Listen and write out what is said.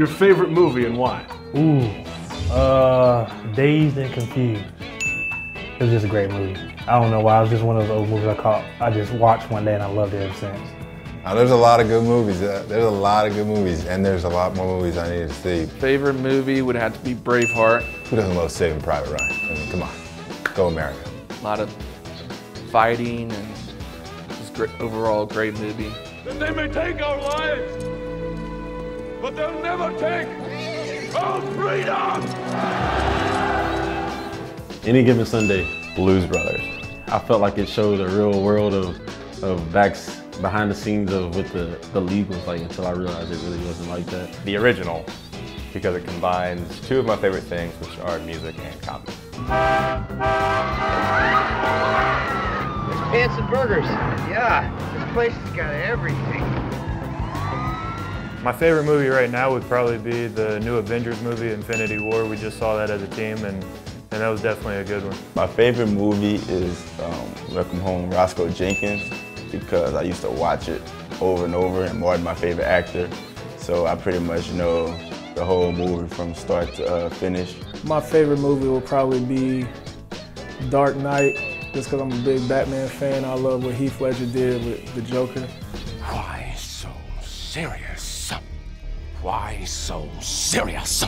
Your favorite movie and why? Ooh, uh, Dazed and Confused. It was just a great movie. I don't know why. It was just one of those old movies I caught. I just watched one day and I loved it ever since. Uh, there's a lot of good movies. Uh, there's a lot of good movies, and there's a lot more movies I need to see. Favorite movie would have to be Braveheart. Who doesn't love Saving Private Ryan? I mean, come on, go America. A lot of fighting and just great, overall great movie. That they may take our lives, but they'll never take our freedom! Any given Sunday, Blues Brothers. I felt like it showed a real world of, of backs behind the scenes of what the, the league was like until I realized it really wasn't like that. The original, because it combines two of my favorite things, which are music and comedy. Pants and burgers. Yeah, this place has got everything. My favorite movie right now would probably be the new Avengers movie, Infinity War. We just saw that as a team, and, and that was definitely a good one. My favorite movie is um, Welcome Home, Roscoe Jenkins, because I used to watch it over and over, and Martin, my favorite actor. So I pretty much know the whole movie from start to uh, finish. My favorite movie will probably be Dark Knight, just because I'm a big Batman fan. I love what Heath Ledger did with the Joker. Why so serious? Why so serious?